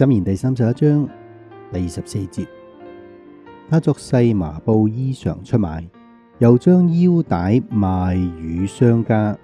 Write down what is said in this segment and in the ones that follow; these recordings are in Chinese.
箴言第三十一章第二十四節，他作細麻布衣裳出賣，又將腰帶賣與商家。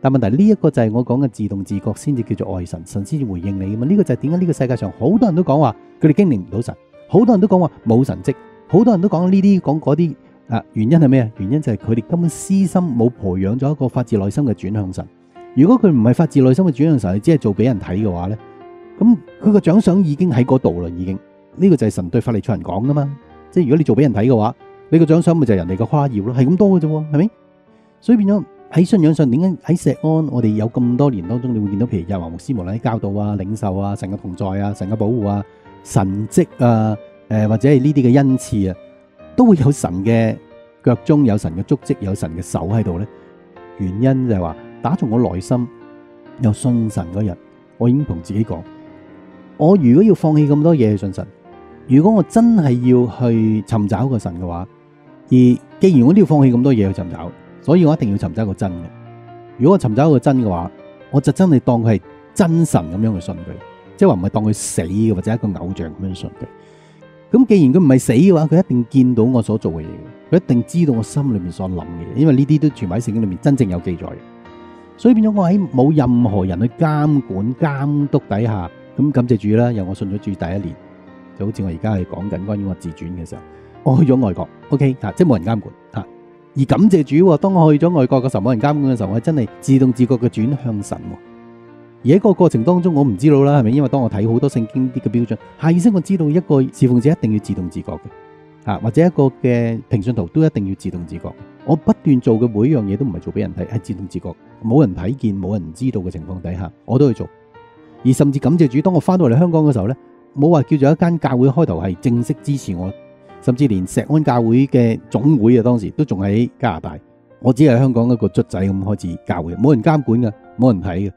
但問題呢一個就係我講嘅自動自覺先至叫做愛神，神先至回應你嘛。呢個就係點解呢個世界上好多人都講話佢哋經歷唔到神，好多人都講話冇神迹，好多人都講呢啲講嗰啲啊。原因係咩啊？原因就係佢哋根本私心冇培養咗一個發自內心嘅轉向神。如果佢唔係發自內心嘅轉向神，只係做俾人睇嘅話咧，咁佢個獎賞已經喺嗰度啦。已經呢個就係神對法利赛人講噶嘛。即系如果你做俾人睇嘅話，你個獎賞咪就係人哋嘅夸耀咯，係咁多嘅啫，係咪？所以變咗。喺信仰上，點解喺石安我哋有咁多年當中，你會見到譬如日華牧師無論喺教導啊、領袖啊、神嘅同在啊、神嘅保護啊、神迹啊，誒或者係呢啲嘅恩賜啊，都會有神嘅腳中、有神嘅足跡、有神嘅手喺度咧。原因就係話打从我內心有信神嗰日，我已經同自己講：我如果要放棄咁多嘢去信神，如果我真係要去尋找個神嘅話，而既然我都要放棄咁多嘢去尋找。所以我一定要尋找一個真嘅。如果我尋找一個真嘅話，我就真係當佢係真神咁樣去信佢，即係話唔係當佢死嘅或者一個偶像咁樣信佢。咁既然佢唔係死嘅話，佢一定見到我所做嘅嘢，佢一定知道我心裏面所諗嘅嘢，因為呢啲都全部喺圣经裏面真正有記載嘅。所以變咗我喺冇任何人去監管監督底下，咁感謝主啦。由我信咗主第一年，就好似我而家係講緊關於我自傳嘅時候，我去咗外國，OK 吓，即系冇人監管吓。而感謝主，當我去咗外國嘅時候，冇人監管嘅時候，我真係自動自覺嘅轉向神。而喺個過程當中，我唔知道啦，係咪？因為當我睇好多聖經啲嘅標準，下意識我知道一個侍奉者一定要自動自覺嘅，吓，或者一個嘅评信徒都一定要自動自覺。我不斷做嘅每一樣嘢都唔係做俾人睇，係自動自覺，冇人睇見，冇人知道嘅情況底下，我都去做。而甚至感謝主，當我翻到嚟香港嘅時候呢，冇話叫做一間教會開頭係正式支持我。甚至連石安教會嘅總會啊，當時都仲喺加拿大。我只係香港一個卒仔咁開始教會，冇人監管嘅，冇人睇嘅。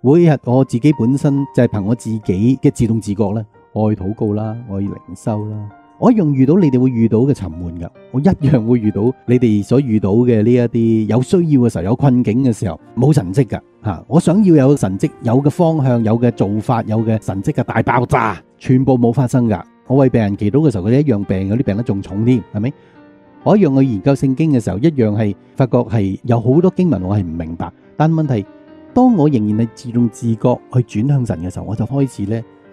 每日我自己本身就係憑我自己嘅自動自覺咧，我去禱告啦，我去靈修啦。我一樣遇到你哋會遇到嘅沉悶噶，我一樣會遇到你哋所遇到嘅呢一啲有需要嘅時候，有困境嘅時候，冇神蹟噶吓。我想要有神迹，有嘅方向，有嘅做法，有嘅神迹嘅大爆炸，全部冇发生噶。我为病人祈祷嘅时候，佢哋一样病，有啲病得仲重添，系咪？我一样去研究圣经嘅时候，一样系发觉系有好多经文我系唔明白。但问题，当我仍然系自动自觉去转向神嘅时候，我就开始咧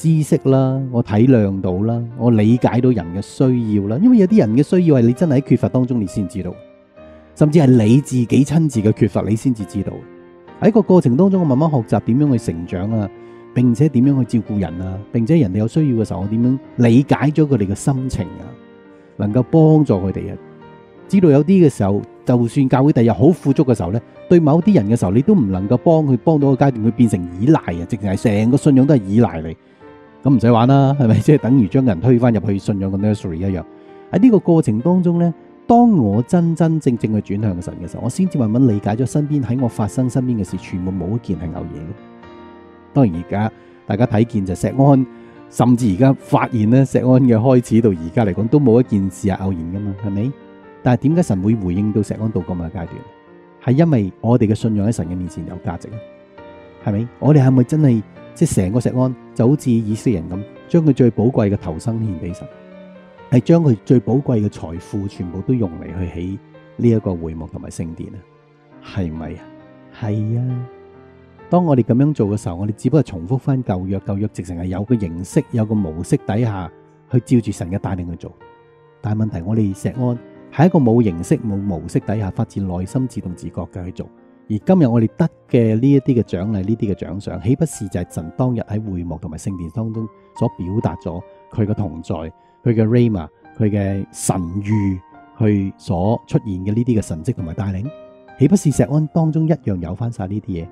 知識啦，我體諒到啦，我理解到人嘅需要啦。因為有啲人嘅需要係你真係喺缺乏當中，你先知道，甚至係你自己親自嘅缺乏，你先至知道。喺個過程當中，我慢慢學習點樣去成長啊，並且點樣去照顧人啊，並且人哋有需要嘅時候，我點樣理解咗佢哋嘅心情啊。能夠幫助佢哋啊！知道有啲嘅時候，就算教會第日好富足嘅時候咧，對某啲人嘅時候，你都唔能夠幫佢幫到個階段，佢變成依賴啊！直情係成個信仰都係依賴你，咁唔使玩啦，係咪？即係等於將人推返入去信仰嘅 nursery 一樣。喺呢個過程當中咧，當我真真正正去轉向神嘅時候，我先至慢慢理解咗身邊喺我發生身邊嘅事，全部冇一件係偶然嘅。當然而家大家睇見就石安。甚至而家發現咧，石安嘅開始到而家嚟講，都冇一件事係偶然噶嘛，係咪？但係點解神會回應到石安到咁嘅階段？係因為我哋嘅信仰喺神嘅面前有價值啊，係咪？我哋係咪真係即系成個石安就好似以色列人咁，將佢最寶貴嘅頭生獻俾神，係將佢最寶貴嘅財富全部都用嚟去起呢一個會幕同埋聖殿啊？係咪啊？係啊！當我哋咁樣做嘅時候，我哋只不過重複翻舊約，舊約直情係有個形式、有個模式底下去照住神嘅帶領去做。但係問題，我哋石安系一個冇形式、冇模式底下發自內心自動自覺嘅去做。而今日我哋得嘅呢一啲嘅獎勵、呢啲嘅獎賞，豈不是就係神當日喺會幕同埋聖殿當中所表達咗佢嘅同在、佢嘅 Rama、佢嘅神諭去所出現嘅呢啲嘅神蹟同埋帶領？豈不是石安當中一樣有翻晒呢啲嘢？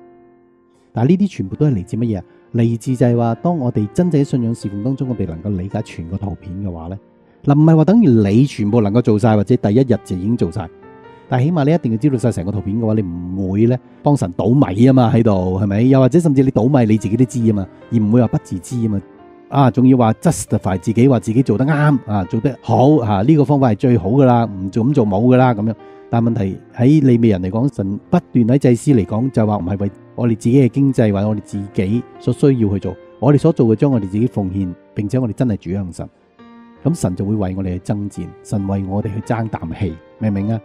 但係呢啲全部都係嚟自乜嘢啊？嚟自就係話，當我哋真正喺信仰侍奉當中，我哋能夠理解全個圖片嘅話咧，嗱，唔係話等於你全部能夠做晒，或者第一日就已經做晒。但係起碼你一定要知道晒成個圖片嘅話，你唔會咧幫神倒米啊嘛喺度，係咪？又或者甚至你倒米你自己都知啊嘛，而唔會話不自知啊嘛。啊，仲要話 justify 自己話自己做得啱啊，做得好啊，呢個方法係最好噶啦，唔做咁做冇噶啦咁樣。但係問題喺利未人嚟講，神不斷喺祭司嚟講就話唔係為我哋自己嘅經濟或者我哋自己所需要去做，我哋所做嘅將我哋自己奉獻，並且我哋真係主向神，咁神就會為我哋去爭戰，神為我哋去爭啖氣，明唔明啊？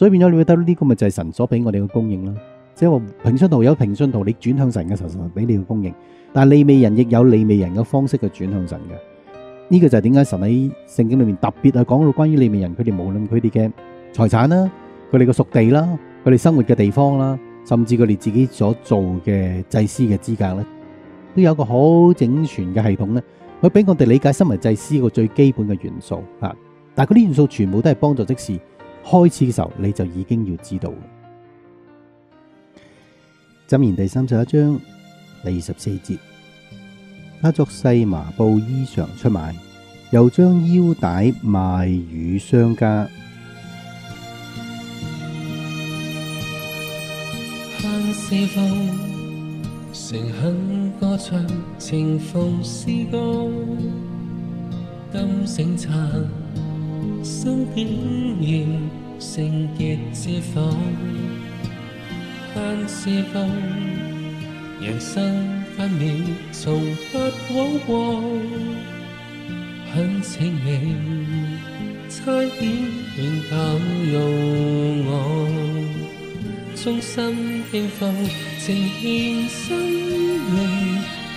所以變咗你會得呢個咪就係神所俾我哋嘅供應啦，即係話平信徒有平信徒，你轉向神嘅時候，神俾你嘅供應。但係利未人亦有利未人嘅方式去轉向神嘅，呢、這個就係點解神喺聖經裏面特別係講到關於利未人，佢哋無論佢哋嘅財產啦，佢哋嘅屬地啦，佢哋生活嘅地方啦，甚至佢哋自己所做嘅祭司嘅資格咧，都有一個好整全嘅系統咧，去俾我哋理解身为祭司個最基本嘅元素啊。但係嗰啲元素全部都係幫助即时。開始嘅時候你就已經要知道。箴言第三十一章第二十四節，他作細麻布衣裳出賣，又將腰帶賣與商家。盼四方誠懇歌唱，情逢詩歌，金星燦。心點燃聖潔之火，但是否人生分秒從不枉過，懇請你差遣教用我，衷心敬奉，呈獻生命，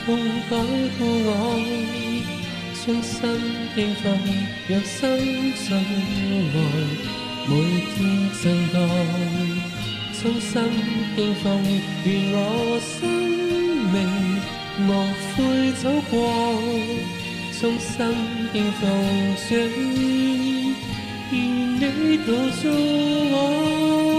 痛改过我。衷心敬奉，讓心中愛每天增多。衷心敬奉，願我生命無悔走過。衷心敬奉主，願你陶造我。